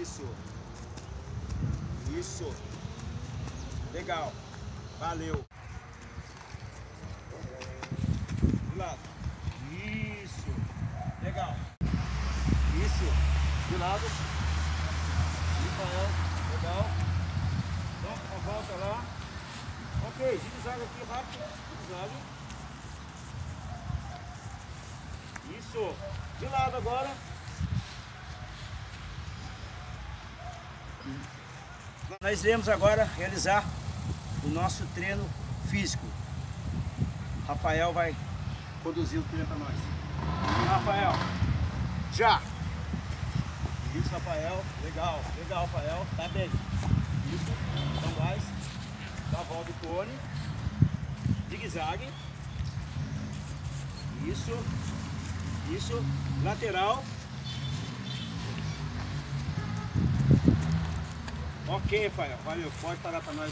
Isso. Isso. Legal. Valeu. De lado. Isso. Legal. Isso. De lado. Legal. Então, uma volta lá. Ok, zigue-zague aqui rápido. Zigue-zague. Isso. De lado agora. Nós iremos agora realizar o nosso treino físico. Rafael vai conduzir o treino para nós. Rafael, já! Isso, Rafael. Legal, legal, Rafael. Tá bem. Isso. Então vai. Dá a volta do cone. Zigue-zague. Isso. Isso. Lateral. Ok, Rafael. Valeu. Pode parar para nós.